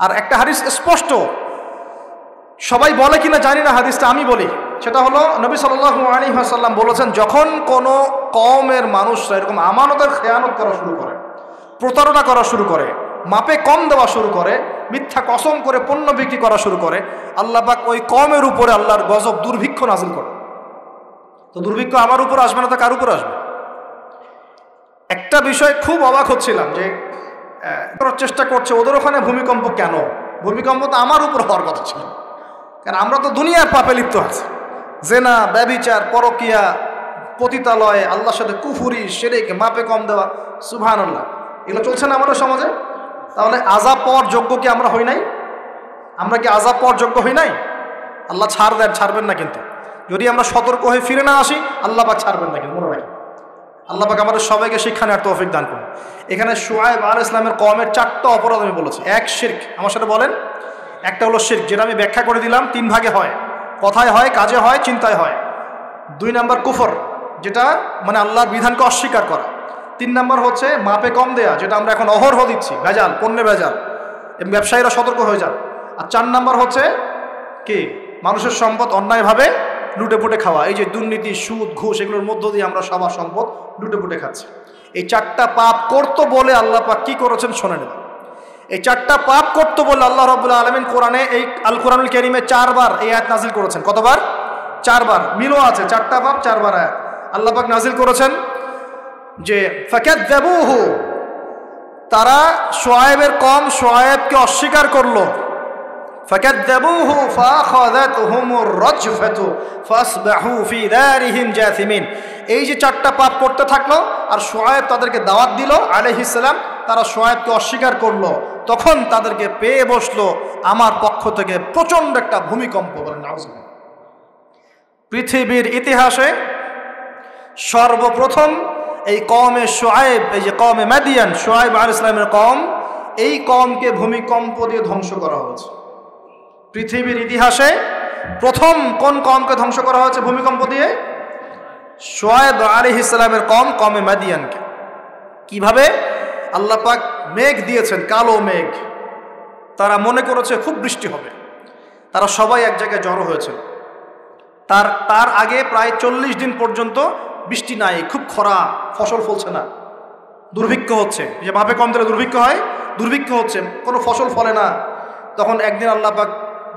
আর একটা হাদিস স্পষ্ট। সবাই বলে কিনা জানি না হাদিসটা, আমি বলি। সেটা হলো নবী সাল্লাহ আলী সাল্লাম বলেছেন, যখন কোনো কমের মানুষরা এরকম আমানতের খেয়ানত করা শুরু করে, প্রতারণা করা শুরু করে, মাপে কম দেওয়া শুরু করে, মিথ্যা কসম করে পণ্য বিক্রি করা শুরু করে, আল্লাহ পাক ওই কমের উপরে আল্লাহর গজব, দুর্ভিক্ষ নাজিল করে। তো দুর্ভিক্ষ আমার উপর আসবে না তো কার উপর আসবে? একটা বিষয় খুব অবাক হচ্ছিলাম যে করার চেষ্টা করছে ওদের ওখানে ভূমিকম্প কেন? ভূমিকম্প তো আমার উপর হওয়ার কথা ছিল। কারণ আমরা তো দুনিয়ার পাপে লিপ্ত আছি। জেনা ব্যবিচার পরকিয়া, পতিতালয়, আল্লাহর সাথে কুফুরি সেরেক মাপে কম দেওয়া সুভান আল্লাহ এগুলো চলছে না আমাদের সমাজে? তাহলে আজাব পাওয়ার যোগ্য কি আমরা হই নাই? আমরা কি আজাব পাওয়ার যোগ্য হই নাই? আল্লাহ ছাড় দেন, ছাড়বেন না কিন্তু। যদি আমরা সতর্ক হয়ে ফিরে না আসি, আল্লাহ পাক ছাড়বেন না কিন্তু, মনে রাখি আল্লাহ পাক আমাদের সবাইকে শিক্ষা নেওয়ার তৌফিক দান করুন। এখানে সোয়াইব আল ইসলামের কমের চারটা অপরাধ আমি বলেছি। এক, শির্ক। আমার সাথে বলেন। একটা হলো শির্ক, যেটা আমি ব্যাখ্যা করে দিলাম, তিন ভাগে হয়। কথায় হয়, কাজে হয়, চিন্তায় হয়। দুই নাম্বার কুফর, যেটা মানে আল্লাহর বিধানকে অস্বীকার করা। তিন নাম্বার হচ্ছে মাপে কম দেয়া, যেটা আমরা এখন অহরহ দিচ্ছি। ভেজাল পণ্যে ভেজাল। এবং ব্যবসায়ীরা সতর্ক হয়ে যান। আর চার নাম্বার হচ্ছে কি? মানুষের সম্পদ অন্যায়ভাবে লুটে পুটে খাওয়া, এই যে দুর্নীতি, সুদ, ঘুষ, এগুলোর মধ্য দিয়ে আমরা সবার সম্পদ লুটে পুটে খাচ্ছি। এই চারটা পাপ করতো বলে আল্লাহ পাক কি করেছেন শোনে নেবেন এই চারটা পাপ করতো বলে আল্লাহ রবুল্লা আলমিন কোরআনে এই আল কোরআনুল কেরিমে চারবার এই আয়াত নাজিল করেছেন। কতবার? চারবার। মিলও আছে, চারটা পাপ, চারবার আয়াত। আল্লাহ পাক নাজিল করেছেন যে ফাকাত দেবুহু তারা সোয়েবের কম সোয়েবকে অস্বীকার করল। فكذبوه فأخذتهم الرجفة فأصبحوا في دارهم جاثمين এই যে চারটা পাপ করতে থাকলো আর সোয়েব তাদেরকে দাওয়াত দিল আলহিসাম তারা সোয়েবকে অস্বীকার করলো তখন তাদেরকে পেয়ে বসলো আমার পক্ষ থেকে প্রচণ্ড একটা ভূমিকম্প বলেন পৃথিবীর ইতিহাসে সর্বপ্রথম এই কমে সোয়েব এই যে কমে ম্যাদিয়ান সোয়েব আল ইসলামের কম এই কমকে ভূমিকম্প দিয়ে ধ্বংস করা হয়েছে পৃথিবীর ইতিহাসে প্রথম কোন কমকে ধ্বংস করা হয়েছে ভূমিকম্প দিয়ে? সোয়েব আলী ইসলামের কম, কমে মাদিয়ানকে। কীভাবে? আল্লাহ পাক মেঘ দিয়েছেন, কালো মেঘ। তারা মনে করেছে খুব বৃষ্টি হবে। তারা সবাই এক জায়গায় জড়ো হয়েছে তার তার আগে প্রায় চল্লিশ দিন পর্যন্ত বৃষ্টি নাই, খুব খরা, ফসল ফলছে না। দুর্ভিক্ষ হচ্ছে। যে মাপে কম দিলে দুর্ভিক্ষ হয়, দুর্ভিক্ষ হচ্ছে, কোনো ফসল ফলে না। তখন একদিন আল্লাহ পাক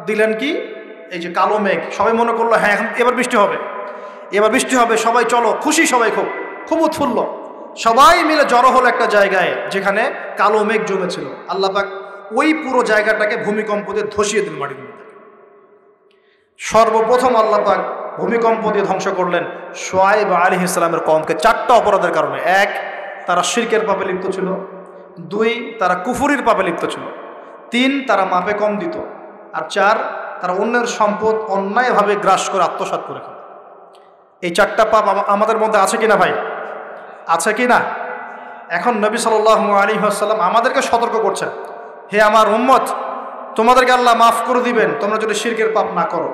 দিলেন কি? এই যে কালো মেঘ। সবাই মনে করল হ্যাঁ এখন এবার বৃষ্টি হবে। এবার বৃষ্টি হবে, সবাই চলো, খুশি সবাই খুব। খুব উৎফুল্ল। সবাই মিলে জড়ো হলো একটা জায়গায়, যেখানে কালো মেঘ জমেছিল। আল্লাহ পাক ওই পুরো জায়গাটাকে ভূমিকম্প দিয়ে ধসিয়ে দিন মাটির মধ্যে। সর্বপ্রথম আল্লাহ পাক ভূমিকম্প দিয়ে ধ্বংস করলেন সোয়াইব আলী ইসলামের কমকে চারটা অপরাধের কারণে। এক, তারা শির্কের পাপে লিপ্ত ছিল। দুই, তারা কুফুরির পাপে লিপ্ত ছিল। তিন, তারা মাপে কম দিত। আর চার, তারা অন্যের সম্পদ অন্যায়ভাবে গ্রাস করে আত্মসাত করে খায়। এই চারটা পাপ আমাদের মধ্যে আছে কি না ভাই? আছে কি না? এখন নবী সাল আলী আসাল্লাম আমাদেরকে সতর্ক করছেন। হে আমার উম্মত, তোমাদেরকে আল্লাহ মাফ করে দিবেন, তোমরা যদি শিরকের পাপ না করো,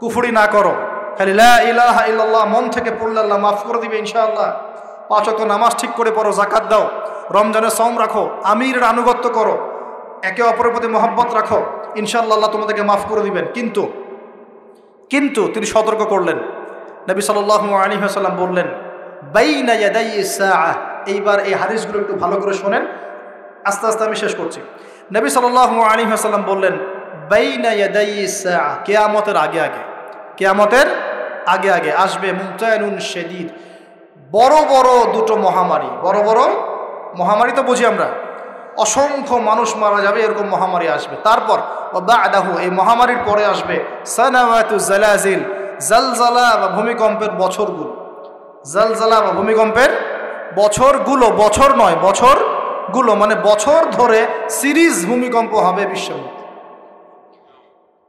কুফুরি না করো, খালি ইলাহ ইল্লাল্লাহ মন থেকে পড়লে আল্লাহ মাফ করে দিবে ইনশাআল্লাহ। পাঁচক নামাজ ঠিক করে পড়ো জাকাত দাও, রমজানের সম রাখো, আমিরের আনুগত্য করো একে অপরের প্রতি মহব্বত রাখো। ইনশাল্লাহ তোমাদেরকে মাফ করে দিবেন। কিন্তু কিন্তু তিনি সতর্ক করলেন। নবী সাল আলী সাল্লাম বললেন, বাইনা এইবার এই হাদিসগুলো একটু ভালো করে শোনেন। আস্তে আস্তে আমি শেষ করছি। নবী সাল আলী সাল্লাম বললেন, বাইনা কেয়ামতের আগে আগে। কেয়ামতের আগে আগে আসবে মুতায়নুন শেদিদ। বড় বড় দুটো মহামারী। বড় বড় মহামারী তো বুঝি আমরা। অসংখ্য মানুষ মারা যাবে, এরকম মহামারী আসবে। তারপর এই মহামারীর পরে আসবে সানাওয়াতু জালাজিল, জালজালা বা ভূমিকম্পের বছরগুলো। জালজালা বা ভূমিকম্পের বছরগুলো, বছর নয়, বছরগুলো মানে বছর ধরে সিরিজ ভূমিকম্প হবে বিশ্বের মধ্যে।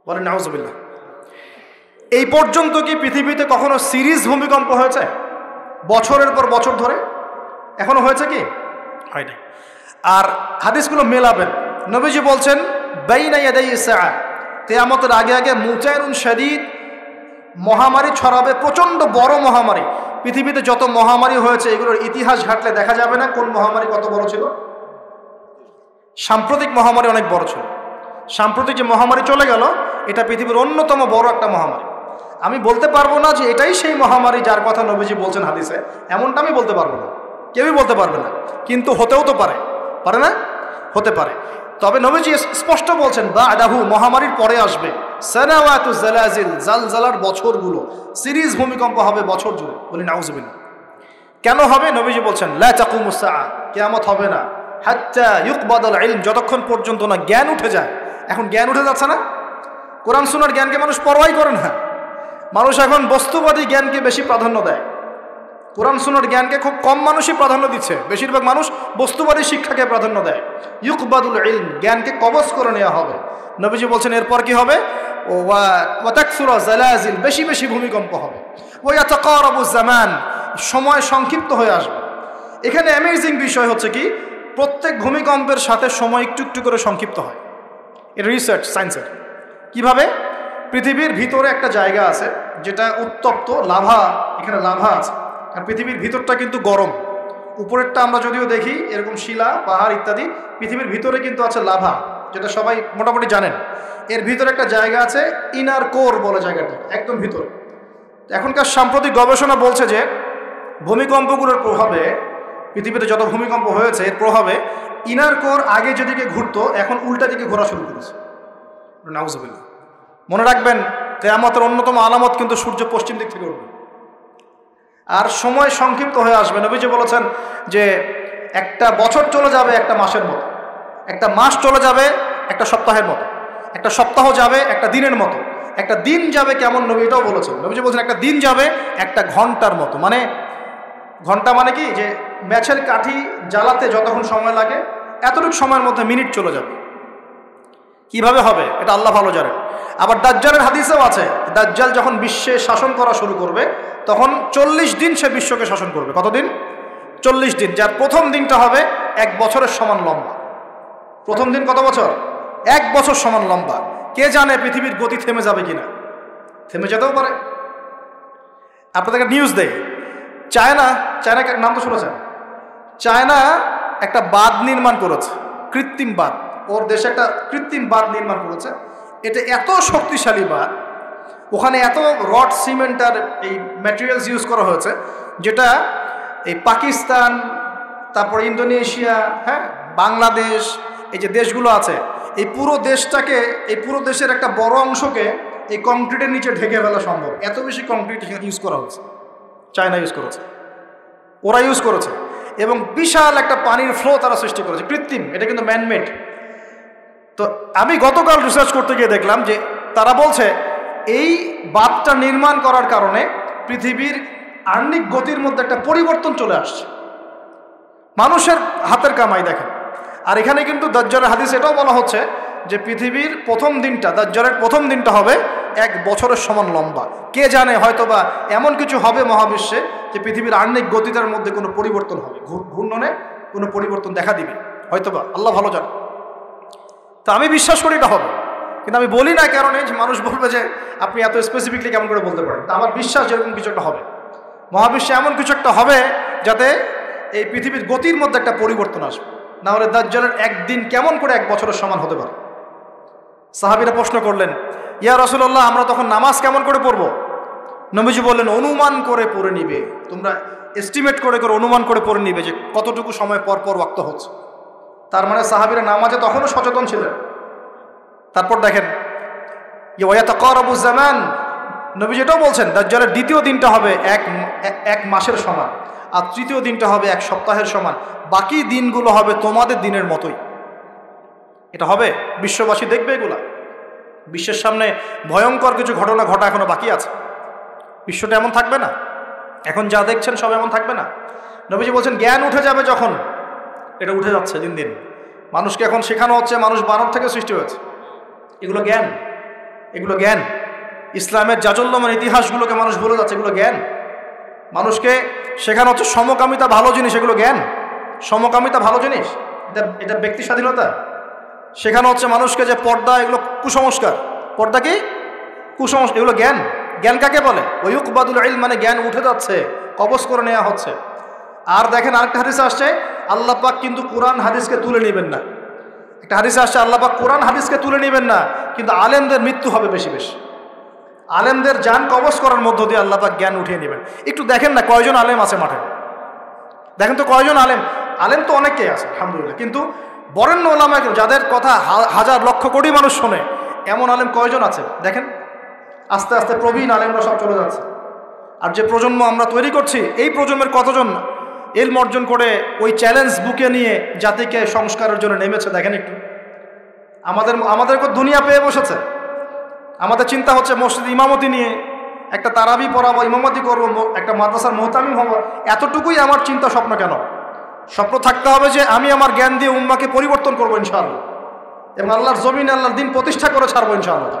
বলেন নাউজবিল্লা এই পর্যন্ত কি পৃথিবীতে কখনো সিরিজ ভূমিকম্প হয়েছে? বছরের পর বছর ধরে? এখনও হয়েছে কি? হয়নি আর হাদিসগুলো মেলাবেন। নবীজি বলছেন তেয়ামতের আগে আগে মুচায়রুন শদীদ মহামারী ছড়াবে, প্রচণ্ড বড় মহামারী। পৃথিবীতে যত মহামারী হয়েছে, এগুলোর ইতিহাস ঘাটলে দেখা যাবে না কোন মহামারী কত বড় ছিল। সাম্প্রতিক মহামারী অনেক বড় ছিল। সাম্প্রতিক যে মহামারী চলে গেল, এটা পৃথিবীর অন্যতম বড় একটা মহামারী। আমি বলতে পারব না যে এটাই সেই মহামারী যার কথা নবীজি বলছেন হাদিসে, এমনটা আমি বলতে পারব না। কেউই বলতে পারবে না। কিন্তু হতেও তো পারে। পারে না? হতে পারে। তবে নবীজি স্পষ্ট বলছেন বা আদাহু মহামারীর পরে আসবে। জালজালার বছরগুলো। সিরিজ ভূমিকম্প হবে বছর জুড়ে। বলি, নাউজুবিল্লাহ। কেন হবে? নবীজি বলছেন কেয়ামত হবে না। হাত্তা ইউকবাদাল ইলম, যতক্ষণ পর্যন্ত না জ্ঞান উঠে যায়। এখন জ্ঞান উঠে যাচ্ছে না? কোরআন শোনার জ্ঞানকে মানুষ পরোয়াই করে না। মানুষ এখন বস্তুবাদী জ্ঞানকে বেশি প্রাধান্য দেয়। কোরআন শোনার জ্ঞানকে খুব কম মানুষই প্রাধান্য দিচ্ছে। বেশিরভাগ মানুষ বস্তুবাদী শিক্ষাকে প্রাধান্য দেয়। ইউকবাদুল ইলম, জ্ঞানকে কবজ করে নেওয়া হবে। নবীজি বলছেন, এরপর কি হবে? ওয়াতাকসুরা জালাজিল, বেশি বেশি ভূমিকম্প হবে। ওয়াতাকারাবু জামান, সময় সংক্ষিপ্ত হয়ে আসবে। এখানে অ্যামেজিং বিষয় হচ্ছে কি? প্রত্যেক ভূমিকম্পের সাথে সময় একটু একটু করে সংক্ষিপ্ত হয়। এটা রিসার্চ সায়েন্সের কীভাবে? পৃথিবীর ভিতরে একটা জায়গা আছে, যেটা উত্তপ্ত, লাভা, এখানে লাভা আছে। আর পৃথিবীর ভিতরটা কিন্তু গরম। উপরেরটা আমরা যদিও দেখি, এরকম শিলা, পাহাড় ইত্যাদি, পৃথিবীর ভিতরে কিন্তু আছে লাভা, যেটা সবাই মোটামুটি জানেন। এর ভিতরে একটা জায়গা আছে ইনার কোর বলে জায়গাটা, একদম ভিতরে। এখনকার সাম্প্রতিক গবেষণা বলছে যে, ভূমিকম্পগুলোর প্রভাবে, পৃথিবীতে যত ভূমিকম্প হয়েছে, এর প্রভাবে ইনার কোর আগে যেদিকে ঘুরতো, এখন উল্টা দিকে ঘোরা শুরু করেছে। নাউজবিল্লা মনে রাখবেন, কেয়ামতের অন্যতম আলামত কিন্তু সূর্য পশ্চিম দিক থেকে উঠবে। আর সময় সংক্ষিপ্ত হয়ে আসবে। নবীজি বলেছেন যে একটা বছর চলে যাবে একটা মাসের মতো। একটা মাস চলে যাবে একটা সপ্তাহের মতো। একটা সপ্তাহ যাবে একটা দিনের মতো। একটা দিন যাবে কেমন নবী এটাও বলেছেন। নবীজি বলছেন একটা দিন যাবে একটা ঘণ্টার মতো। মানে ঘণ্টা মানে কি? যে ম্যাচের কাঠি জ্বালাতে যতক্ষণ সময় লাগে, এতটুকু সময়ের মধ্যে মিনিট চলে যাবে। কীভাবে হবে? এটা আল্লাহ ভালো জানেন। আবার দাজ্জালের হাদিসেও আছে, দাজ্জাল যখন বিশ্বে শাসন করা শুরু করবে, তখন চল্লিশ দিন সে বিশ্বকে শাসন করবে। কতদিন? চল্লিশ দিন। যার প্রথম দিনটা হবে এক বছরের সমান লম্বা। প্রথম দিন কত বছর? এক বছর সমান লম্বা। কে জানে পৃথিবীর গতি থেমে যাবে কিনা? থেমে যেতেও পারে। আপনাদেরকে নিউজ দেয় চায়না চায়না নাম তো শুনেছেন? চায়না একটা বাঁধ নির্মাণ করেছে, কৃত্রিম বাঁধ। ওর দেশে একটা কৃত্রিম বাঁধ নির্মাণ করেছে। এটা এত শক্তিশালী বাঁধ, ওখানে এত রড, সিমেন্ট আর এই ম্যাটেরিয়ালস ইউজ করা হয়েছে, যেটা এই পাকিস্তান, তারপর ইন্দোনেশিয়া হ্যাঁ বাংলাদেশ, এই যে দেশগুলো আছে, এই পুরো দেশটাকে, এই পুরো দেশের একটা বড় অংশকে এই কংক্রিটের নিচে ঢেকে ফেলা সম্ভব। এত বেশি কংক্রিট ইউজ করা হয়েছে চায়না ইউজ করেছে, ওরা ইউজ করেছে, এবং বিশাল একটা পানির ফ্লো তারা সৃষ্টি করেছে, কৃত্রিম, এটা কিন্তু ম্যানমেড তো আমি গতকাল রিসার্চ করতে গিয়ে দেখলাম যে তারা বলছে, এই বাঁধটা নির্মাণ করার কারণে পৃথিবীর আর্নিক গতির মধ্যে একটা পরিবর্তন চলে আসছে। মানুষের হাতের কামাই দেখেন। আর এখানে কিন্তু দাজ্জালের হাদিস এটাও বলা হচ্ছে যে পৃথিবীর প্রথম দিনটা, দাজ্জালের প্রথম দিনটা হবে এক বছরের সমান লম্বা। কে জানে, হয়তোবা এমন কিছু হবে মহাবিশ্বে যে পৃথিবীর আর্নিক গতিটার মধ্যে কোনো পরিবর্তন হবে। ঘূর্ণনে কোনো পরিবর্তন দেখা দিবে। হয়তোবা, আল্লাহ ভালো জানে। তা আমি বিশ্বাস করি এটা হবে। কিন্তু আমি বলি না কারণে যে মানুষ বলবে যে আপনি এত স্পেসিফিকলি কেমন করে বলতে পারেন। তা আমার বিশ্বাস যেরকম কিছু একটা হবে। মহাবিশ্বে এমন কিছু একটা হবে যাতে এই পৃথিবীর গতির মধ্যে একটা পরিবর্তন আসবে। না হলে দাজ্জালের একদিন কেমন করে এক বছরের সমান হতে পারে। সাহাবিরা প্রশ্ন করলেন, ইয়া রসুল্লাহ আমরা তখন নামাজ কেমন করে পড়ব? নবীজি বললেন, অনুমান করে পড়ে নিবে। তোমরা এস্টিমেট করে করে অনুমান করে পড়ে নিবে যে কতটুকু সময় পর পর ওয়াক্ত হচ্ছে। তার মানে সাহাবিরা নামাজে তখনও সচেতন ছিলেন। তারপর দেখেন জামান নবী যেটাও বলছেন, দাজ্জালের দ্বিতীয় দিনটা হবে এক এক মাসের সমান, আর তৃতীয় দিনটা হবে এক সপ্তাহের সমান। বাকি দিনগুলো হবে তোমাদের দিনের মতোই। এটা হবে, বিশ্ববাসী দেখবে এগুলা। বিশ্বের সামনে ভয়ঙ্কর কিছু ঘটনা, ঘটা এখনও বাকি আছে। বিশ্বটা এমন থাকবে না। এখন যা দেখছেন সব এমন থাকবে না। নবীজি বলছেন, জ্ঞান উঠে যাবে যখন। এটা উঠে যাচ্ছে দিন দিন। মানুষকে এখন শেখানো হচ্ছে, মানুষ বানর থেকে সৃষ্টি হয়েছে। এগুলো জ্ঞান। এগুলো জ্ঞান। ইসলামের জাজল্যমান ইতিহাসগুলোকে মানুষ ভুলে যাচ্ছে, এগুলো জ্ঞান। মানুষকে শেখানো হচ্ছে সমকামিতা ভালো জিনিস, এগুলো জ্ঞান। সমকামিতা ভালো জিনিস এটা এটা ব্যক্তি স্বাধীনতা। শেখানো হচ্ছে মানুষকে যে পর্দা, এগুলো কুসংস্কার। পর্দা কি? কুসংস্কার, এগুলো জ্ঞান। জ্ঞান কাকে বলে? ওয়ুকবাদুল ইল মানে জ্ঞান উঠে যাচ্ছে, কবজ করে নেওয়া হচ্ছে। আর দেখেন আরেকটা হাদিস আসছে আল্লাহ পাক কিন্তু কোরআন হাদিসকে তুলে নেবেন না। একটা হাদিসে আসছে আল্লাপাক কোরআন হাদিসকে তুলে নেবেন না, কিন্তু আলেমদের মৃত্যু হবে বেশি বেশি। আলেমদের যান কবচ করার মধ্য দিয়ে আল্লাপাক জ্ঞান উঠিয়ে নেবেন। একটু দেখেন না কয়জন আলেম আছে মাঠে? দেখেন তো কয়জন আলেম? আলেম তো অনেকেই আছে, আলহামদুলিল্লাহ। কিন্তু বরেণ্য ওলামা যাদের কথা হাজার লক্ষ কোটি মানুষ শোনে, এমন আলেম কয়জন আছে? দেখেন, আস্তে আস্তে প্রবীণ আলেমরা সব চলে যাচ্ছে। আর যে প্রজন্ম আমরা তৈরি করছি, এই প্রজন্মের কতজন এল অর্জন করে ওই চ্যালেঞ্জ বুকে নিয়ে জাতিকে সংস্কারের জন্য নেমেছে, দেখেন একটু। আমাদের, আমাদেরকে দুনিয়া পেয়ে বসেছে। আমাদের চিন্তা হচ্ছে মসজিদ ইমামতি নিয়ে একটা তারাবি পড়াবো, ইমামতি করব একটা মাদ্রাসার মোহতামিম হব। এতটুকুই আমার চিন্তা স্বপ্ন কেন? স্বপ্ন থাকতে হবে যে আমি আমার জ্ঞান দিয়ে উম্মাকে পরিবর্তন করব, ইনশাআল্লাহ। এবং আল্লাহর জমিন আল্লাহর দিন প্রতিষ্ঠা করে ছাড়বো, ইনশাআল্লাহ।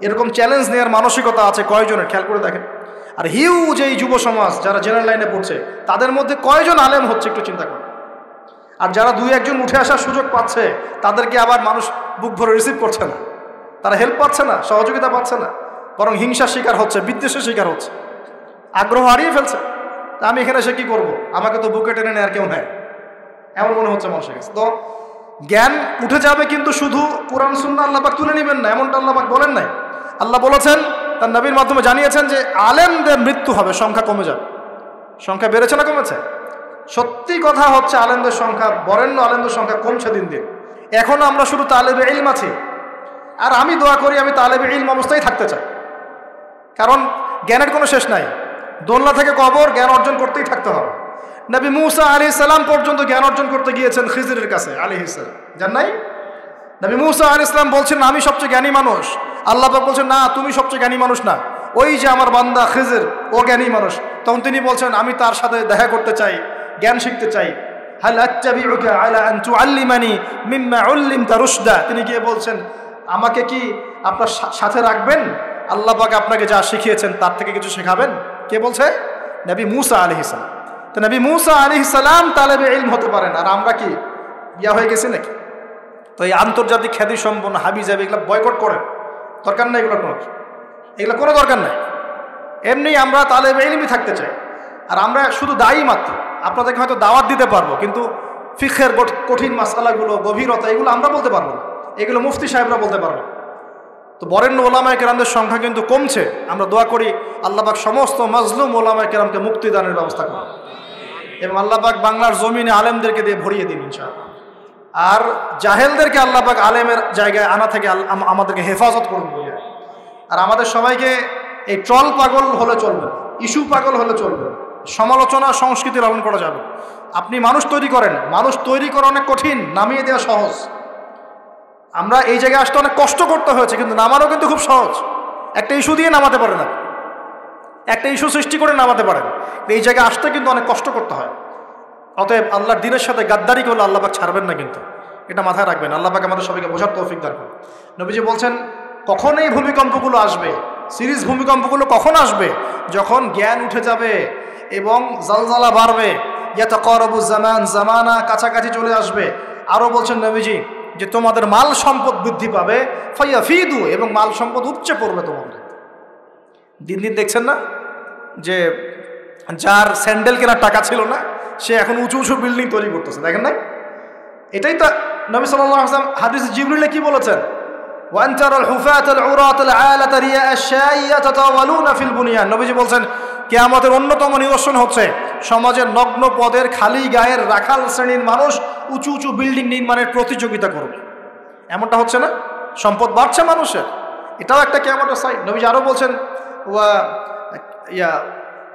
এরকম চ্যালেঞ্জ নেওয়ার মানসিকতা আছে কয়জনের? খেয়াল করে দেখেন। আর হিউজ এই যুব সমাজ যারা জেনারেল লাইনে পড়ছে, তাদের মধ্যে কয়জন আলেম হচ্ছে একটু চিন্তা করুন আর যারা দুই একজন উঠে আসার সুযোগ পাচ্ছে, তাদেরকে আবার মানুষ বুক ভরে রিসিভ করছে না। তারা হেল্প পাচ্ছে না, সহযোগিতা পাচ্ছে না, বরং হিংসার শিকার হচ্ছে, বিদ্বেষের শিকার হচ্ছে। আগ্রহ হারিয়ে ফেলছে। তা আমি এখানে এসে কী করব? আমাকে তো বুকে টেনে নেয় আর কেউ নেয় এমন মনে হচ্ছে মানুষের কাছে। তো জ্ঞান উঠে যাবে কিন্তু শুধু কোরআন সুন্না আল্লাপাক তুলে নেবেন না, এমনটা আল্লাপাক বলেন নাই। আল্লাহ বলেছেন তার নবীর মাধ্যমে জানিয়েছেন যে আলেমদের মৃত্যু হবে, সংখ্যা কমে যাবে। সংখ্যা বেড়েছে না কমেছে? সত্যি কথা হচ্ছে আলেমদের সংখ্যা, বরেণ্য আলেমদের সংখ্যা কমছে দিন দিন। এখনও আমরা শুধু তালেবে ইলম আছি। আর আমি দোয়া করি, আমি তালেবে ইলম অবস্থায় থাকতে চাই। কারণ জ্ঞানের কোনো শেষ নাই। দোলনা থেকে কবর, জ্ঞান অর্জন করতেই থাকতে হবে। নবী মুসা আলি সালাম পর্যন্ত জ্ঞান অর্জন করতে গিয়েছেন খিজিরের কাছে আলি ইসলাম জান নাই? নবী মুসা আলি ইসলাম বলছেন, আমি সবচেয়ে জ্ঞানী মানুষ। আল্লাহ বলছেন, না, তুমি সবচেয়ে জ্ঞানী মানুষ না। ওই যে আমার বান্দা খিজির, ও জ্ঞানী মানুষ। তখন তিনি বলছেন, আমি তার সাথে দেখা করতে চাই, জ্ঞান শিখতে চাই। তিনি গিয়ে বলছেন, আমাকে কি আপনার সাথে রাখবেন? আল্লাহ পাকে আপনাকে যা শিখিয়েছেন তার থেকে কিছু শেখাবেন? কে বলছে? নবী মুসা আলি ইসলাম তো নবী মুসা আলি ইসলাম তালেবে ইলম হতে পারেন। আর আমরা কি, ইয়া হয়ে গেছি নাকি? তো এই আন্তর্জাতিক খ্যাতি সম্পন্ন হাবি এগুলো বয়কট করেন। দরকার নেই এগুলো কোনো এগুলো কোনো দরকার নাই। এমনি আমরা তালেবে ইলমই থাকতে চাই। আর আমরা শুধু দায়ী মাত্র। আপনাদেরকে হয়তো দাওয়াত দিতে পারব, কিন্তু ফিখের কঠিন মশালাগুলো গভীরতা, এগুলো আমরা বলতে পারব না। এগুলো মুফতি সাহেবরা বলতে পারব তো বরেণ্য ওলামায় কেরামদের সংখ্যা কিন্তু কমছে। আমরা দোয়া করি আল্লাহবাক সমস্ত মাজলুম ওলামায় কেরামকে মুক্তিদানের ব্যবস্থা করেন। এবং আল্লাহবাক বাংলার জমিনে আলেমদেরকে দিয়ে ভরিয়ে দিন, ইনশাআল্লাহ। আর জাহেলদেরকে আল্লাহবাক আলেমের জায়গায় আনা থেকে আমাদেরকে হেফাজত করুন আর আমাদের সবাইকে এই ট্রল পাগল হলে চলবে, ইস্যু পাগল হলে চলবে, সমালোচনা সংস্কৃতি লালন করা যাবে আপনি মানুষ তৈরি করেন, মানুষ তৈরি করা অনেক কঠিন, নামিয়ে দেওয়া সহজ। আমরা এই জায়গায় আসতে অনেক কষ্ট করতে হয়েছে, কিন্তু নামানো কিন্তু খুব সহজ। একটা ইস্যু দিয়ে নামাতে পারে না একটা ইস্যু সৃষ্টি করে নামাতে পারেন। এই জায়গায় আসতে কিন্তু অনেক কষ্ট করতে হয়। অতএব আল্লাহর দিনের সাথে গাদ্দারি করলে আল্লাহবাক ছাড়বেন না কিন্তু। এটা মাথায় রাখবেন। আল্লাহবাক আমাদের সবাইকে বোঝার তৌফিক দান করুন। নবীজি বলছেন কখন এই ভূমিকম্পগুলো আসবে, সিরিজ ভূমিকম্পগুলো কখন আসবে? যখন জ্ঞান উঠে যাবে এবং জালজালা বাড়বে। ইয়াত করবু জামান, জামানা কাছাকাছি চলে আসবে। আরও বলছেন নবীজি যে, তোমাদের মাল সম্পদ বৃদ্ধি পাবে। ফাইয়া ফিদু এবং মাল সম্পদ উপচে পড়বে তোমাদের। দিন দিন দেখছেন না যে, যার স্যান্ডেল কেনার টাকা ছিল না সে এখন উঁচু উঁচু বিল্ডিং তৈরি করতেছে, দেখেন না এটাই তো নবী সাল্লাহ আসলাম হাদিস জিবরুল্লে কি বলেছেন? নবীজি বলছেন, কেয়ামতের অন্যতম নিদর্শন হচ্ছে সমাজের নগ্ন পদের খালি গায়ের রাখাল শ্রেণির মানুষ উঁচু উঁচু বিল্ডিং নির্মাণের প্রতিযোগিতা করবে। এমনটা হচ্ছে না? সম্পদ বাড়ছে মানুষের। এটাও একটা কেয়ামতের সাইড নবীজি আরও বলছেন ইয়া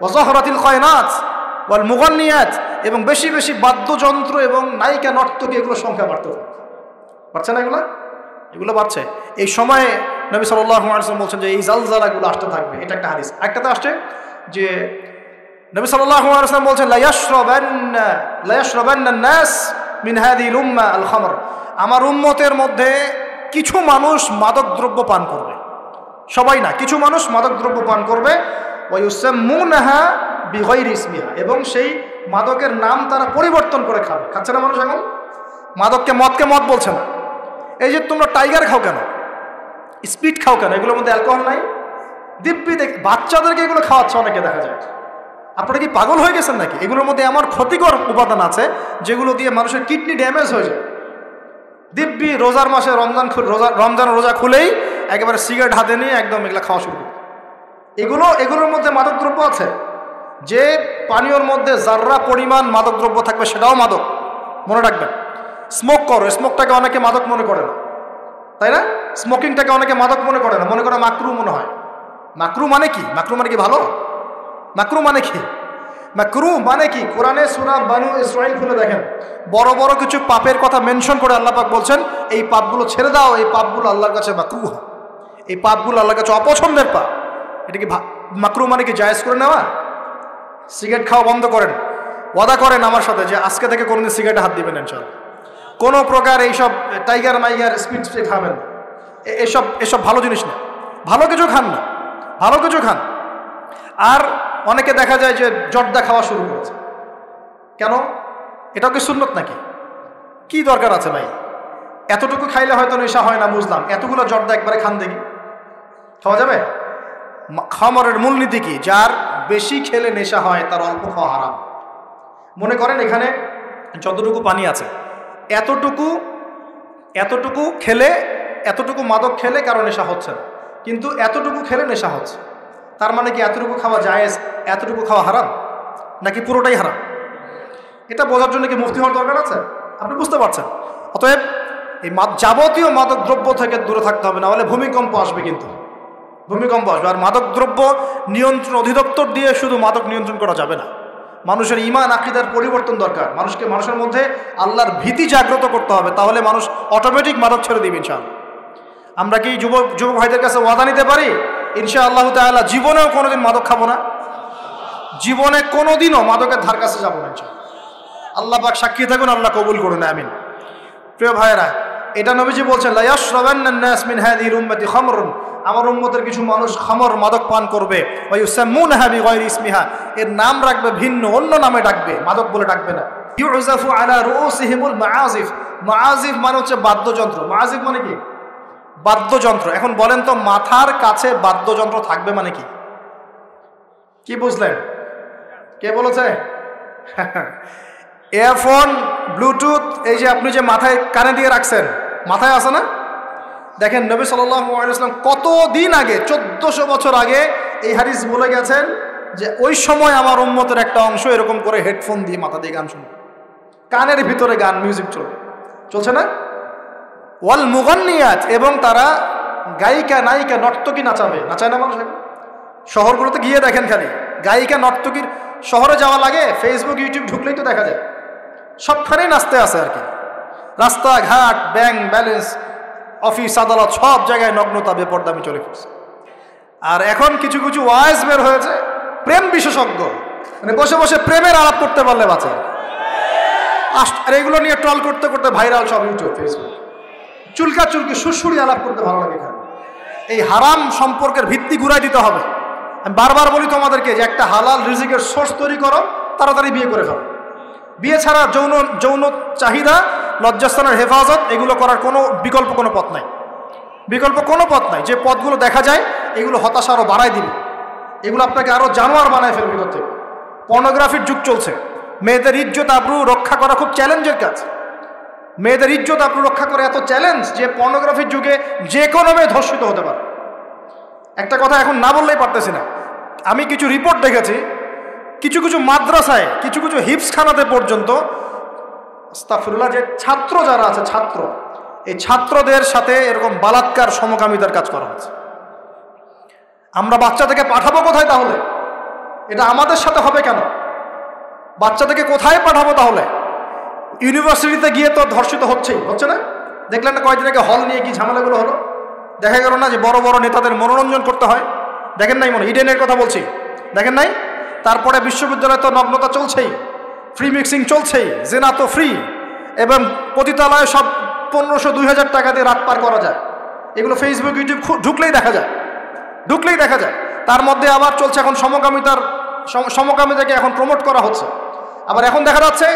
ওয়াজহরাতিল কয়নাথ ওয়াল মুগান্নিয়াত এবং বেশি বেশি বাদ্যযন্ত্র এবং নায়িকা নর্তকী এগুলোর সংখ্যা বাড়তে পারছে না এগুলো? এগুলো বাড়ছে। এই সময়ে নবী সাল্লাম বলছেন যে এই জালজালাগুলো আসতে থাকবে। এটা একটা হাদিস। একটাতে আসছে যে নবী বলছেন নাস মিন হাদিল উম্মা আল আমার উম্মতের মধ্যে কিছু মানুষ মাদক দ্রব্য পান করবে। সবাই না, কিছু মানুষ মাদক দ্রব্য পান করবে। এবং সেই মাদকের নাম তারা পরিবর্তন করে খাবে। খাচ্ছে না মানুষ এখন? মাদককে মদকে মদ বলছে না। এই যে তোমরা টাইগার খাও কেন? স্পিড খাও কেন? এগুলোর মধ্যে অ্যালকোহল নাই? দিব্যি দেখ, বাচ্চাদেরকে এগুলো খাওয়াচ্ছে অনেকে দেখা যায়। আপনারা কি পাগল হয়ে গেছেন নাকি? এগুলোর মধ্যে আমার ক্ষতিকর উপাদান আছে, যেগুলো দিয়ে মানুষের কিডনি ড্যামেজ হয়ে যায়। দিব্যি রোজার মাসে রমজান রোজা রমজান রোজা খুলেই একেবারে সিগারেট হাতে নিয়ে একদম এগুলো খাওয়া শুরু এগুলো, এগুলোর মধ্যে মাদকদ্রব্য আছে। যে পানীয়র মধ্যে যার্রা পরিমাণ মাদকদ্রব্য থাকবে সেটাও মাদক। মনে রাখবেন। স্মোক করো, স্মোকটাকে অনেকে মাদক মনে করে না। তাই না? স্মোকিংটাকে অনেকে মাদক মনে করে না। মনে করে মাকরু মনে হয়। মাকরু মানে কি? মাকরু মানে কি ভালো? মাকরু মানে কি? মাকরু মানে কি? কোরআনে সুরা বানু ইসরাইল খুলে দেখেন। বড় বড় কিছু পাপের কথা মেনশন করে আল্লাহ পাক বলছেন, এই পাপগুলো ছেড়ে দাও, এই পাপগুলো আল্লাহর কাছে মাকরু এই পাপগুলো আল্লাহর কাছে অপছন্দের পাপ। এটা কি মাকরু মানে কি জায়েজ করে নেওয়া? সিগারেট খাওয়া বন্ধ করেন। ওয়াদা করেন আমার সাথে যে আজকে থেকে কোনোদিন সিগারেটে হাত দিবেন ইনশাল কোনো প্রকার এইসব টাইগার মাইগার স্পিড স্পিড খাবেন এসব এসব ভালো জিনিস না। ভালো কিছু খান না। ভালো কিছু খান। আর অনেকে দেখা যায় যে জর্দা খাওয়া শুরু করেছে। কেন? এটাও কি সুন্নত নাকি? কি দরকার আছে ভাই? এতটুকু খাইলে হয়তো নেশা হয় না, বুঝলাম। এতগুলো জর্দা একবারে খান দেখি। খাওয়া যাবে? খামরের মূলনীতি কি? যার বেশি খেলে নেশা হয়, তার অল্প খাওয়া হারাম। মনে করেন এখানে যতটুকু পানি আছে, এতটুকু এতটুকু খেলে, এতটুকু মাদক খেলে কারও নেশা হচ্ছে না। কিন্তু এতটুকু খেলে নেশা হচ্ছে, তার মানে কি এতটুকু খাওয়া জায়েজ, এতটুকু খাওয়া হারাম? নাকি পুরোটাই হারাম? এটা বোঝার জন্য কি মুক্তি হওয়ার দরকার আছে? আপনি বুঝতে পারছেন। অতএব এই যাবতীয় মাদক দ্রব্য থেকে দূরে থাকতে হবে, না হলে ভূমিকম্প আসবে কিন্তু। ভূমিকম্প আসবে। আর মাদক দ্রব্য নিয়ন্ত্রণ অধিদপ্তর দিয়ে শুধু মাদক নিয়ন্ত্রণ করা যাবে না। মানুষের ইমান আকিদার পরিবর্তন দরকার। মানুষকে, মানুষের মধ্যে আল্লাহর ভীতি জাগ্রত করতে হবে। তাহলে মানুষ অটোমেটিক মাদক ছেড়ে দিবে ইনশাল আমরা কি যুব যুবক ভাইদের কাছে ওয়াদা নিতে পারি? ইনশা আল্লাহ তাল্লাহ জীবনেও কোনোদিন মাদক খাব না। জীবনে কোনোদিনও মাদকের ধার কাছে যাব না ইনশাল আল্লাহ পাক সাক্ষী থাকুন, আল্লাহ কবুল করুন, আমিন। প্রিয় ভাইয়েরা এটা নবীজি বলছেন আমার উম্মতের কিছু মানুষ খমর মাদক পান করবে ইসমিহা। এর নাম রাখবে ভিন্ন, অন্য নামে ডাকবে, মাদক বলে ডাকবে না। ইউজাফু আলা রুসিহিমুল মাআজিফ মাআজিফ মানে হচ্ছে বাদ্যযন্ত্র। মাআজিফ মানে কি? বাদ্যযন্ত্র। এখন বলেন তো, মাথার কাছে বাদ্যযন্ত্র থাকবে মানে কি? কি বুঝলেন? কে বলেছে? এয়ারফোন, ব্লুটুথ, এই যে আপনি যে মাথায় কানে দিয়ে রাখছেন মাথায় আসে না? দেখেন নবী সাল্লাম কত দিন আগে, চোদ্দশো বছর আগে এই হারিস বলে গেছেন যে ওই সময় আমার উন্মতের একটা অংশ এরকম করে হেডফোন দিয়ে মাথা দিয়ে গান শুনবে কানের ভিতরে গান, মিউজিক চলবে চলছে না? ওয়াল মুগন্নিয়াত, এবং তারা গায়িকা, নায়িকা, নর্তকী নাচাবে। নাচায় না মানুষ শহরগুলোতে গিয়ে দেখেন খালি। গায়িকা, নর্তকীর শহরে যাওয়া লাগে ফেসবুক ইউটিউব ঢুকলেই তো দেখা যায়। সবখানেই নাচতে আছে আর কি। রাস্তাঘাট, ব্যাংক ব্যালেন্স, অফিস, আদালত, সব জায়গায় নগ্নতা, বেপরদামি চলে ফিরছে। আর এখন কিছু কিছু ওয়াইজ বের হয়েছে, প্রেম বিশেষজ্ঞ। মানে বসে বসে প্রেমের আলাপ করতে পারলে বাঁচে। আর এগুলো নিয়ে ট্রল করতে করতে ভাইরাল সব ইউটিউব, ফেসবুক। চুলকা চুলকি সুসুরি আলাপ করতে ভালো লাগে এখানে। এই হারাম সম্পর্কের ভিত্তি ঘুরাই দিতে হবে। আমি বারবার বলি তোমাদেরকে যে একটা হালাল রিজিকের সোর্স তৈরি করো, তাড়াতাড়ি বিয়ে করে ফেলো বিয়ে ছাড়া যৌন যৌন চাহিদা লজ্জাস্থানের হেফাজত, এগুলো করার কোনো বিকল্প কোনো পথ নাই। বিকল্প কোনো পথ নাই। যে পথগুলো দেখা যায়, এগুলো হতাশা আরও বাড়াই দিবে। এগুলো আপনাকে আরও জানোয়ার বানায় ফেলবে ভিতর থেকে। পর্নোগ্রাফির যুগ চলছে। মেয়েদের ইজ্জত, আব্রু রক্ষা করা খুব চ্যালেঞ্জের কাজ। মেয়েদের ইজ্জত, আব্রু রক্ষা করে এত চ্যালেঞ্জ যে পর্নোগ্রাফির যুগে যে কোনো মেয়ে ধর্ষিত হতে পারে। একটা কথা এখন না বললেই পারতেছি না। আমি কিছু রিপোর্ট দেখেছি। কিছু কিছু মাদ্রাসায়, কিছু কিছু হিপসখানাতে পর্যন্ত স্তাফরুল্লাহ যে ছাত্র যারা আছে, ছাত্র, এই ছাত্রদের সাথে এরকম বালাৎকার সমকামিতার কাজ করা হচ্ছে আমরা বাচ্চা থেকে পাঠাবো কোথায় তাহলে? এটা আমাদের সাথে হবে কেন? বাচ্চা থেকে কোথায় পাঠাবো তাহলে? ইউনিভার্সিটিতে গিয়ে তো ধর্ষিত হচ্ছেই, হচ্ছে না? দেখলেন না কয়েকদিন আগে হল নিয়ে কি ঝামেলাগুলো হলো? দেখা গেল না যে বড় বড় নেতাদের মনোরঞ্জন করতে হয়। দেখেন নাই মনে ইডেনের কথা বলছি। দেখেন নাই? তারপরে বিশ্ববিদ্যালয়ে তো নগ্নতা চলছেই। ফ্রি মিক্সিং চলছেই, জেনা তো ফ্রি এবং পতিতালয়ে সব পনেরোশো দুই হাজার টাকা দিয়ে রাত পার করা যায়। এগুলো ফেসবুক ইউটিউব ঢুকলেই দেখা যায়। ঢুকলেই দেখা যায়। তার মধ্যে আবার চলছে এখন সমকামিতার সমকামিতাকে এখন প্রমোট করা হচ্ছে। আবার এখন দেখা যাচ্ছে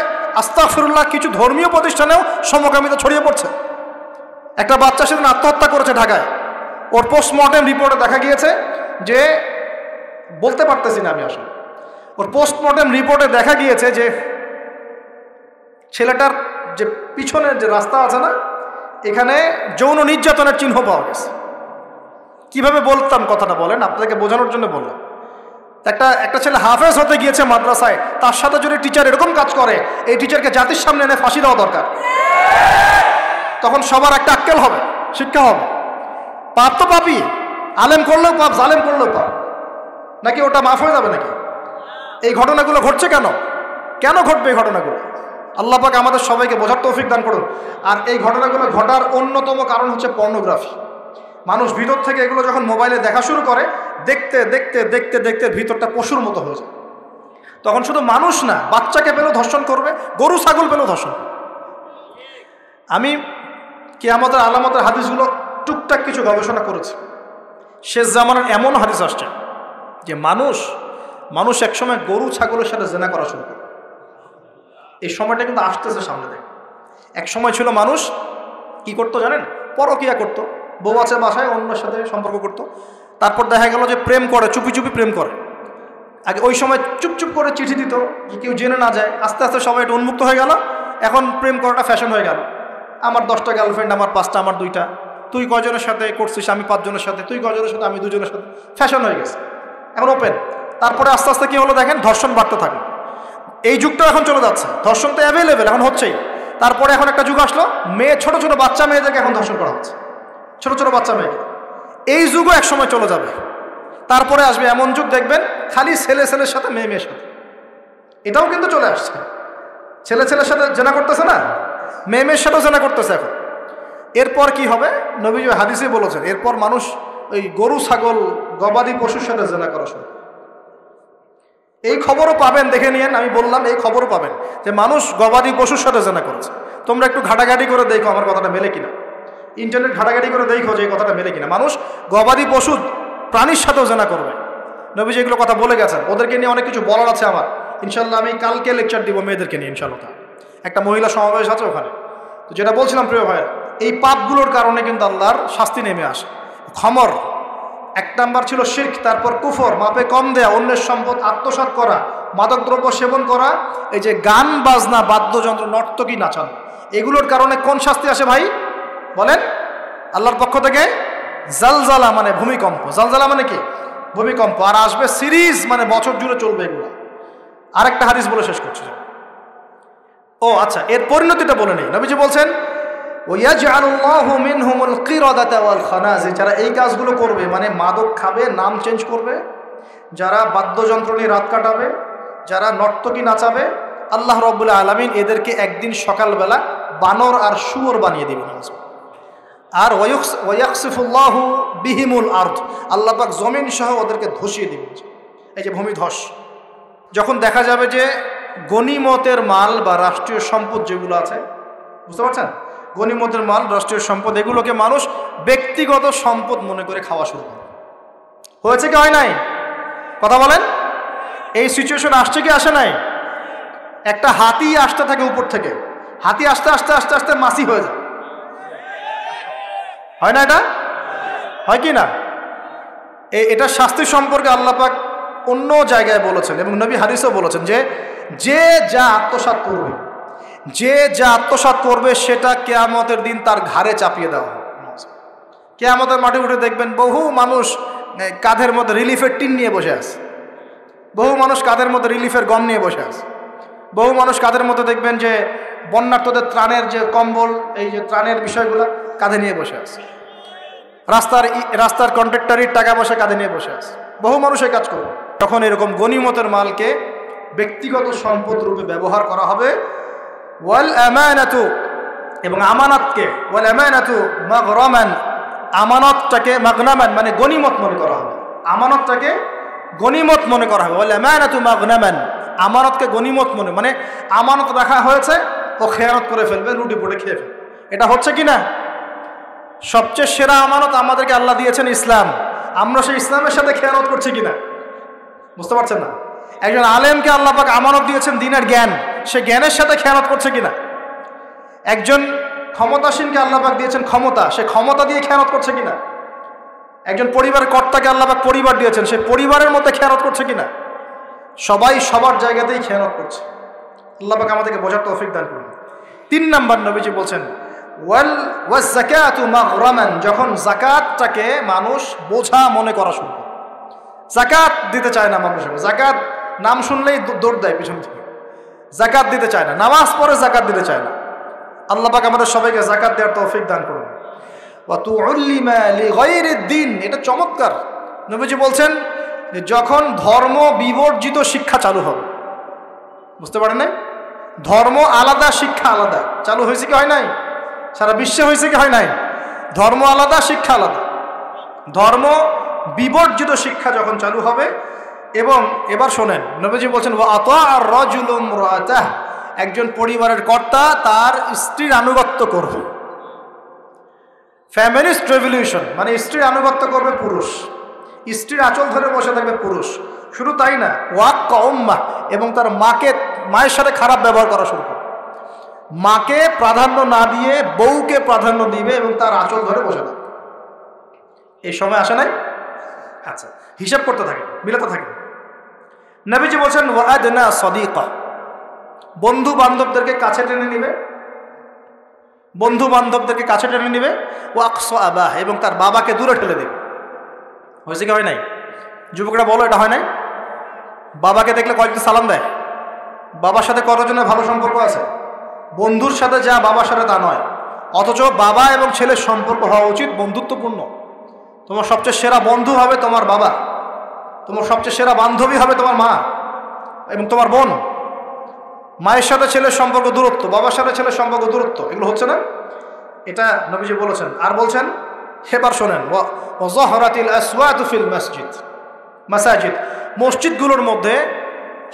আস্তাফিরুল্লাহ কিছু ধর্মীয় প্রতিষ্ঠানেও সমকামিতা ছড়িয়ে পড়ছে। একটা বাচ্চা সেদিন আত্মহত্যা করেছে ঢাকায়। ওর পোস্টমর্টেম রিপোর্টে দেখা গিয়েছে যে, বলতে পারতেছি না আমি আসলে। ওর পোস্টমর্টেম রিপোর্টে দেখা গিয়েছে যে ছেলেটার যে পিছনের যে রাস্তা আছে না, এখানে যৌন নির্যাতনের চিহ্ন পাওয়া গেছে। কীভাবে বলতাম কথাটা বলেন? আপনাদেরকে বোঝানোর জন্য বললাম। একটা একটা ছেলে হাফেজ হতে গিয়েছে মাদ্রাসায়, তার সাথে যদি টিচার এরকম কাজ করে, এই টিচারকে জাতির সামনে এনে ফাঁসি দেওয়া দরকার। তখন সবার একটা আক্কেল হবে, শিক্ষা হবে। পাপ তো পাপি আলেম করলেও পাপ, জালেম করলেও পাপ। নাকি ওটা মাফ হয়ে যাবে নাকি? এই ঘটনাগুলো ঘটছে কেন? কেন ঘটবে এই ঘটনাগুলো? পাক আমাদের সবাইকে বোঝার তৌফিক দান করুন। আর এই ঘটনাগুলো ঘটার অন্যতম কারণ হচ্ছে পর্নোগ্রাফি। মানুষ ভিতর থেকে এগুলো যখন মোবাইলে দেখা শুরু করে, দেখতে দেখতে দেখতে দেখতে ভিতরটা পশুর মতো হয়ে যায়। তখন শুধু মানুষ না, বাচ্চাকে পেলেও ধর্ষণ করবে, গরু, ছাগল পেলেও ধর্ষণ। আমি আমাদের আলামতের হাদিসগুলো টুকটাক কিছু গবেষণা করেছি। শেষ জামানার এমন হাদিস আসছে যে মানুষ মানুষ একসময় গরু, ছাগলের সাথে জেনা করা শুরু করে। এই সময়টা কিন্তু আসতেছে সামনে দেখ এক সময় ছিল মানুষ কি করতো জানেন? পরকিয়া করতো। বউ আছে বাসায়, অন্যের সাথে সম্পর্ক করতো। তারপর দেখা গেল যে প্রেম করে, চুপি চুপি প্রেম করে। আগে ওই সময় চুপচুপ করে চিঠি দিত যে কেউ জেনে না যায়। আস্তে আস্তে সবাই একটু উন্মুক্ত হয়ে গেল। এখন প্রেম করাটা ফ্যাশন হয়ে গেল। আমার দশটা গার্লফ্রেন্ড আমার পাঁচটা, আমার দুইটা। তুই কজনের সাথে করছিস, আমি পাঁচজনের সাথে, তুই কজনের সাথে, আমি দুজনের সাথে। ফ্যাশন হয়ে গেছে। এখন ওপেন তারপরে আস্তে আস্তে কী হলো দেখেন? ধর্ষণ বাড়তে থাকে এই যুগটা এখন চলে যাচ্ছে। ধর্ষণ তো অ্যাভেলেবেল এখন হচ্ছেই। তারপরে এখন একটা যুগ আসলো, মেয়ে, ছোট ছোট বাচ্চা মেয়েদেরকে এখন ধর্ষণ করা হচ্ছে। ছোট ছোট বাচ্চা মেয়েকে। এই যুগও এক সময় চলে যাবে। তারপরে আসবে এমন যুগ, দেখবেন, খালি ছেলে, ছেলের সাথে মেয়ে, মেয়ের সাথে। এটাও কিন্তু চলে আসছে। ছেলে, ছেলের সাথে জেনা করতেছে না? মেয়ে, মেয়ের সাথেও জেনা করতেছে এখন। এরপর কি হবে? নবীজ হাদিসে বলেছেন, এরপর মানুষ ওই গরু, ছাগল, গবাদি পশুর সাথে জেনা করা শুরু। এই খবরও পাবেন, দেখে নিয়েন, আমি বললাম, এই খবরও পাবেন যে মানুষ গবাদি পশুর সাথে জেনা করেছে। তোমরা একটু ঘাটাঘাটি করে দেখো আমার কথাটা মেলে কিনা। ইন্টারনেট ঘাটাঘাটি করে দেখো যে এই কথাটা মেলে কিনা। মানুষ গবাদি পশু প্রাণীর সাথেও জেনা করবে। নবী যেগুলো কথা বলে গেছেন। ওদেরকে নিয়ে অনেক কিছু বলার আছে আমার। ইনশাল্লাহ আমি কালকে লেকচার দিব মেয়েদেরকে নিয়ে ইনশাল্লাহ একটা মহিলা সমাবেশ আছে ওখানে। তো যেটা বলছিলাম প্রিয় ভাইয়ের, এই পাপগুলোর কারণে কিন্তু আল্লাহর শাস্তি নেমে আসে। খমর। এক নাম্বার ছিল শিখ তারপর কুফর, মাপে কম দেয়া, অন্যের সম্পদ আত্মসাৎ করা, মাদকদ্রব্য সেবন করা, এই যে গান, বাজনা, বাদ্যযন্ত্র, নর্তকী নাচানো, এগুলোর কারণে কোন শাস্তি আসে ভাই? বলেন। আল্লাহর পক্ষ থেকে জালজালা মানে ভূমিকম্প। জালজালা মানে কি? ভূমিকম্প। আর আসবে সিরিজ মানে বছর জুড়ে চলবে এগুলো। আরেকটা হাদিস বলে শেষ করছি। ও আচ্ছা এর পরিণতিটা বলে নেই। নবীজি বলছেন যারা এই কাজগুলো করবে মানে মাদক খাবে, নাম চেঞ্জ করবে, যারা বাদ্যযন্ত্র নিয়ে রাত কাটাবে, যারা নর্তকী নাচাবে, আল্লাহ রব্বুল আলমিন এদেরকে একদিন সকালবেলা বানর আর শুয়োর বানিয়ে দিবেন আর ওয়াকসিফুল্লাহু বিহিমুল আর্থ আল্লাহ পাক জমিন সহ ওদেরকে ধসিয়ে দিবেন এই যে ভূমিধস যখন দেখা যাবে যে গণিমতের মাল বা রাষ্ট্রীয় সম্পদ যেগুলো আছে, বুঝতে পারছেন? গণিমতের মাল রাষ্ট্রীয় সম্পদ, এগুলোকে মানুষ ব্যক্তিগত সম্পদ মনে করে খাওয়া শুরু করে। হয়েছে কি হয় নাই? কথা বলেন। এই সিচুয়েশন আসছে কি আসে নাই? একটা হাতি আসতে থাকে উপর থেকে। হাতি আস্তে আস্তে আস্তে আস্তে মাসি হয়ে যায়। হয় না এটা? হয় কি না? এটা শাস্তি সম্পর্কে আল্লাপাক অন্য জায়গায় বলেছেন এবং নবী হাদিসও বলেছেন যে যে যা আত্মসাত করবে যে যা আত্মসাত করবে, সেটা কেয়ামতের দিন তার ঘাড়ে চাপিয়ে দেওয়া কেয়ামতের মাঠে উঠে দেখবেন বহু মানুষ কাঁধের মধ্যে রিলিফের টিন নিয়ে বসে আছে। বহু মানুষ কাঁধের মধ্যে রিলিফের গম নিয়ে বসে আছে। বহু মানুষ কাঁধের মধ্যে দেখবেন যে বন্যার্থদের ত্রাণের যে কম্বল, এই যে ত্রাণের বিষয়গুলো কাঁধে নিয়ে বসে আছে। রাস্তার রাস্তার কন্ট্রাক্টারির টাকা পয়সা কাঁধে নিয়ে বসে আছে। বহু মানুষ এই কাজ করবে। তখন এরকম গণিমতের মালকে ব্যক্তিগত সম্পদ রূপে ব্যবহার করা হবে। ওয়াল আমানাতু, এবং আমানাতকে, ওয়াল আমানাতু মাগরামান, আমানতটাকে মাগনামান মানে গনিমত মনে করা হবে। আমানতটাকে গনিমত মনে করা হবে। ওয়াল আমানাতু মাগনামান, আমানতকে গনিমত মনে মানে আমানত রাখা হয়েছে ও খেয়ানত করে ফেলবে, রুটি পুটে খেয়ে ফেলবে। এটা হচ্ছে কি না? সবচেয়ে সেরা আমানত আমাদেরকে আল্লাহ দিয়েছেন ইসলাম। আমরা সেই ইসলামের সাথে খেয়ানত করছি কিনা বুঝতে পারছেন না? একজন আলেমকে আল্লাহ পাক আমানত দিয়েছেন দিনের জ্ঞান। সে জ্ঞানের সাথে খেয়ানত করছে কিনা? একজন ক্ষমতাসীনকে আল্লাহ পাক দিয়েছেন ক্ষমতা। সে ক্ষমতা দিয়ে খেয়ানত করছে কিনা? একজন পরিবারের কর্তাকে আল্লাহ পাক পরিবার দিয়েছেন। সে পরিবারের মধ্যে খেয়ানত করছে কিনা? সবাই সবার জায়গাতেই খেয়ানত করছে। আল্লাহ পাক আমাদেরকে বোঝার তৌফিক দান করুন। তিন নাম্বার নবীজি বলছেন, ওয়াল ওয়াজ জাকাতু যখন জাকাতটাকে মানুষ বোঝা মনে করা শুরু করে জাকাত দিতে চায় না মানুষ জাকাত নাম শুনলেই দৌড় দেয় পিছন থেকে। জাকাত দিতে চায় না। নামাজ পড়ে জাকাত দিতে চায় না। আল্লাহ পাক আমাদের সবাইকে জাকাত দেওয়ার তৌফিক দান করুন। দিন এটা চমৎকার। নবীজি বলছেন যে যখন ধর্ম বিবর্জিত শিক্ষা চালু হবে, বুঝতে পারেন নাই? ধর্ম আলাদা, শিক্ষা আলাদা। চালু হয়েছে কি হয় নাই? সারা বিশ্বে হয়েছে কি হয় নাই? ধর্ম আলাদা, শিক্ষা আলাদা। ধর্ম বিবর্জিত শিক্ষা যখন চালু হবে, এবং এবার শোনেন, নবীজি বলছেন একজন পরিবারের কর্তা তার স্ত্রীর আনুগত্য করবে। ফ্যামিলিস্ট রেভলিউশন মানে স্ত্রীর আনুগত্য করবে পুরুষ। স্ত্রীর আঁচল ধরে বসে থাকবে পুরুষ। শুধু তাই না, ওয়াক কম্মা এবং তার মাকে, মায়ের সাথে খারাপ ব্যবহার করা শুরু করবে। মাকে প্রাধান্য না দিয়ে বউকে প্রাধান্য দিবে, এবং তার আঁচল ধরে বসে থাকবে। এই সময় আসে নাই? আচ্ছা হিসাব করতে থাকে মিলাতে থাকে নবীজি বলছেন ওয়াদনা সদিকা। বন্ধু বান্ধবদেরকে কাছে টেনে নিবে। বন্ধু বান্ধবদেরকে কাছে টেনে নিবে। ও আকস আবাহ, এবং তার বাবাকে দূরে ঠেলে দেবে। হয়েছে কি, হয় নাই? যুবকরা বলো, এটা হয় নাই? বাবাকে দেখলে কয়েকদিন সালাম দেয়। বাবার সাথে কতজনের ভালো সম্পর্ক আছে। বন্ধুর সাথে যা, বাবার সাথে তা নয়। অথচ বাবা এবং ছেলের সম্পর্ক হওয়া উচিত বন্ধুত্বপূর্ণ। তোমার সবচেয়ে সেরা বন্ধু হবে তোমার বাবা। তোমার সবচেয়ে সেরা বান্ধবী হবে তোমার মা এবং তোমার বোন। মায়ের সাথে ছেলের সম্পর্ক দূরত্ব, বাবার সাথে ছেলের সম্পর্ক দূরত্ব, এগুলো হচ্ছে না? এটা নবীজি বলেছেন। আর বলছেন, হেবার শোনেন মসজিদ। মাসাজিদ, মসজিদগুলোর মধ্যে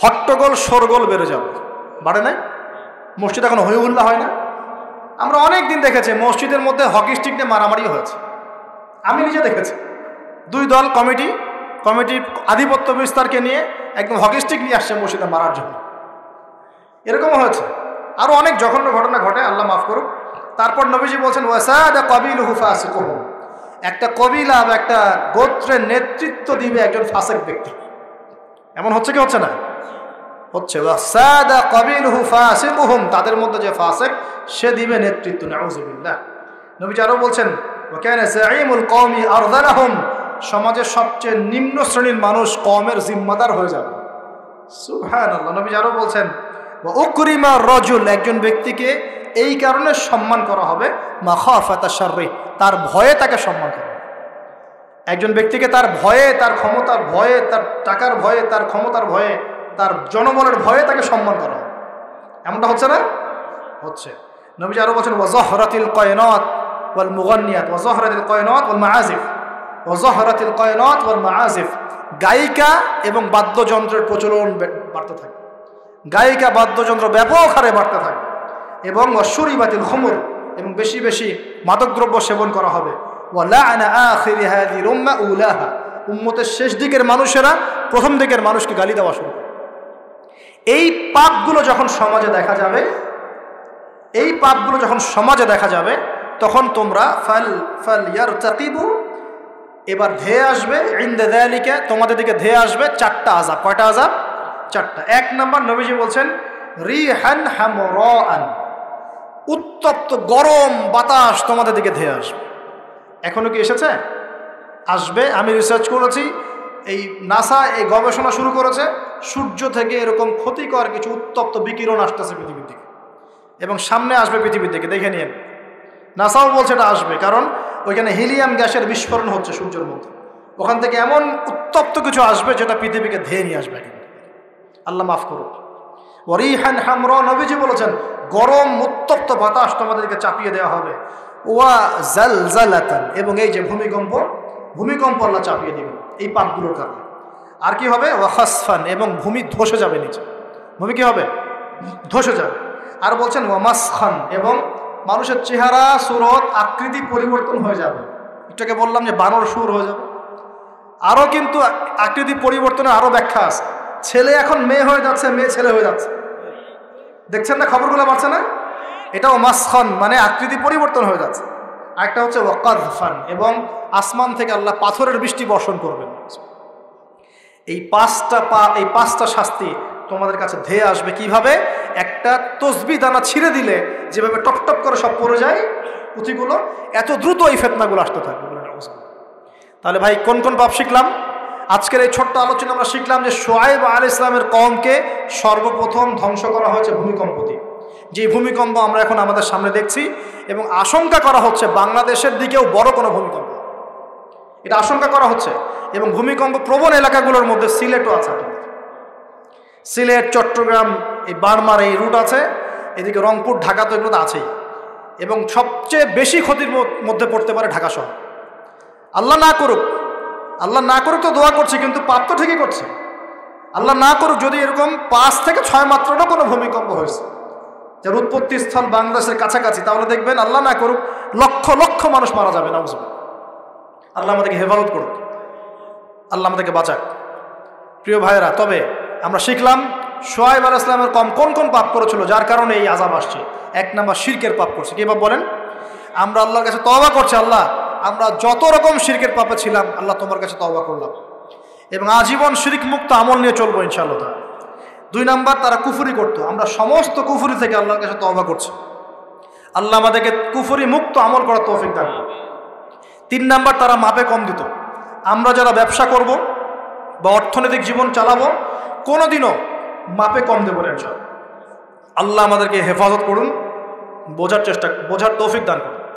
হট্টগোল সরগোল বেড়ে যাবে। বাড়ে নাই? মসজিদ এখন হই হুল্লা হয় না? আমরা অনেক দিন দেখেছি, মসজিদের মধ্যে হকি স্টিক নিয়ে মারামারি হয়েছে। আমি নিজে দেখেছি। দুই দল কমিটি, কমিটির আধিপত্য বিস্তারকে নিয়ে একদম হকিস্টিক নিয়ে আসছে মসজিদে মারার জন্য। এরকমও হয়েছে। আরও অনেক জঘন্য ঘটনা ঘটে, আল্লাহ মাফ করুক। তারপর নবীজি বলছেন, ওয়াসাদ কবিল হুফাসিকুহ একটা কবিলা বা একটা গোত্রের নেতৃত্ব দিবে একজন ফাসেক ব্যক্তি। এমন হচ্ছে কি হচ্ছে না? হচ্ছে, ওয়াসাদা কবিল হুফাসিকুহুম তাদের মধ্যে যে ফাসেক, সে দিবে নেতৃত্ব নাউজুবিল্লাহ নবীজি আরও বলছেন সাঈমুল কওমি আরদালাহুম সমাজের সবচেয়ে নিম্ন শ্রেণির মানুষ কমের জিম্মাদার হয়ে যাবে। সুবহানাল্লাহ, নবীজি আরও বলছেন উকরিমা রজুল একজন ব্যক্তিকে এই কারণে সম্মান করা হবে মা খাফাতা তার ভয়ে তাকে সম্মান করা একজন ব্যক্তিকে তার ভয়ে, তার ক্ষমতার ভয়ে, তার টাকার ভয়ে, তার ক্ষমতার ভয়ে, তার জনবলের ভয়ে তাকে সম্মান করা হবে। এমনটা হচ্ছে না? হচ্ছে। নবীজি আরও বলছেন ওয়াজহরাতিল কয়নত ওয়াল মুগান্নিয়াত ওয়াজহরাতিল কয়নত ওয়াল মাআজিফ ওয়াজহরাতিল কয়নত ওয়াল মাআজিফ গায়িকা এবং বাদ্যযন্ত্রের প্রচলন বাড়তে থাকে। গায়িকা, বাদ্যযন্ত্র ব্যাপক হারে বাড়তে থাকবে এবং অশ্বরী বাতিল খমর এবং বেশি বেশি মাদকদ্রব্য সেবন করা হবে। উম্মতের শেষ দিকের মানুষেরা প্রথম দিকের মানুষকে গালি দেওয়া শুরু এই পাপগুলো যখন সমাজে দেখা যাবে, এই পাপগুলো যখন সমাজে দেখা যাবে তখন তোমরা ফাল ফাল ইয়ার চাকিবু এবার ধেয়ে আসবে, ইন্দে দেয়ালিকে তোমাদের দিকে ধেয়ে আসবে চারটা আজাব কয়টা আজাব চারটা। এক নম্বর নবীজি বলছেন, রিহান হ্যামরান উত্তপ্ত গরম বাতাস তোমাদের দিকে ধেয়ে আসবে। এখনও কি এসেছে? আসবে। আমি রিসার্চ করেছি, এই নাসা এই গবেষণা শুরু করেছে, সূর্য থেকে এরকম ক্ষতিকর কিছু উত্তপ্ত বিকিরণ আসতেছে পৃথিবীর দিকে। এবং সামনে আসবে পৃথিবীর দিকে। দেখে নিন। নাসাও বলছে এটা আসবে, কারণ ওইখানে হিলিয়াম গ্যাসের বিস্ফোরণ হচ্ছে সূর্যের মধ্যে। ওখান থেকে এমন উত্তপ্ত কিছু আসবে যেটা পৃথিবীকে ধেয়ে নিয়ে আসবে আল্লাহ মাফ করুক। ওরিহান হামর, নবীজি বলেছেন, গরম উত্তপ্ত বাতাস তোমাদেরকে চাপিয়ে দেওয়া হবে। ওয়া জাল জালাতান এবং এই যে ভূমিকম্প ভূমিকম্প আল্লাহ চাপিয়ে দিবেন, এই পাপগুলোর কারণে। আর কি হবে? ওয়া হাসফান এবং ভূমি ধসে যাবে নিচে। ভূমি কি হবে? ধসে যাবে। আর বলছেন ওয়ামাস খান এবং মানুষের চেহারা, সুরত, আকৃতি পরিবর্তন হয়ে যাবে। এটাকে বললাম যে বানর সুর হয়ে যাবে। আরও কিন্তু আকৃতি পরিবর্তনের আরও ব্যাখ্যা আছে। ছেলে এখন মেয়ে হয়ে যাচ্ছে, মেয়ে ছেলে হয়ে যাচ্ছে। দেখছেন না খবরগুলো বাড়ছে না? এটাও মাসখান মানে আকৃতি পরিবর্তন হয়ে যাচ্ছে। আরেকটা হচ্ছে ওয়াকাদফান, এবং আসমান থেকে আল্লাহ পাথরের বৃষ্টি বর্ষণ করবেন। এই পাঁচটা পা, এই পাঁচটা শাস্তি তোমাদের কাছে ধেয়ে আসবে কীভাবে? একটা তসবি দানা ছিঁড়ে দিলে যেভাবে টপ টপ করে সব পড়ে যায়, পুঁথিগুলো, এত দ্রুত এই ফেতনাগুলো আসতে থাকবে তাহলে ভাই, কোন কোন পাপ শিখলাম? আজকের এই ছোট্ট আলোচনা আমরা শিখলাম যে সোয়াইব আল ইসলামের কমকে সর্বপ্রথম ধ্বংস করা হয়েছে ভূমিকম্প দিয়ে যে ভূমিকম্প আমরা এখন আমাদের সামনে দেখছি এবং আশঙ্কা করা হচ্ছে বাংলাদেশের দিকেও বড় কোনো ভূমিকম্প। এটা আশঙ্কা করা হচ্ছে এবং ভূমিকম্প প্রবণ এলাকাগুলোর মধ্যে সিলেটও আছে সিলেট, চট্টগ্রাম, এই বার্মার এই রুট আছে। এদিকে রংপুর, ঢাকা তো এগুলো তো আছেই। এবং সবচেয়ে বেশি ক্ষতির মধ্যে পড়তে পারে ঢাকা শহর। আল্লাহ না করুক, আল্লাহ না করুক তো দোয়া করছে, কিন্তু পাপ তো ঠিকই করছে। আল্লাহ না করুক যদি এরকম পাঁচ থেকে ছয় মাত্রটা কোনো ভূমিকম্প হয়েছে, যার উৎপত্তি স্থল বাংলাদেশের কাছাকাছি, তাহলে দেখবেন আল্লাহ না করুক লক্ষ লক্ষ মানুষ মারা যাবে না বুঝবেন আল্লাহ আমাদেরকে হেফাজত করুক। আল্লাহ আমাদেরকে বাঁচাক। প্রিয় ভাইয়েরা, তবে আমরা শিখলাম, সোহাইব আল ইসলামের কম কোন কোন পাপ করেছিল, যার কারণে এই আজাব আসছে। এক নাম্বার শিরকের পাপ করছে। কি পাপ বলেন? আমরা আল্লাহর কাছে তওবা করছি, আল্লাহ, আমরা যত রকম শিরকের পাপে ছিলাম, আল্লাহ তোমার কাছে তওবা করলাম। এবং আজীবন শিরিক মুক্ত আমল নিয়ে চলবো ইনশাআল্লাহ দুই নাম্বার, তারা কুফুরি করতো। আমরা সমস্ত কুফুরি থেকে আল্লাহর কাছে তওবা করছি। আল্লাহ আমাদেরকে কুফুরি মুক্ত আমল করার তৌফিক দান। তিন নাম্বার, তারা মাপে কম দিত। আমরা যারা ব্যবসা করব বা অর্থনৈতিক জীবন চালাবো কোনোদিনও মাপে কম দেবো না। আল্লাহ আমাদেরকে হেফাজত করুন, বোঝার চেষ্টা, বোঝার তৌফিক দান করুন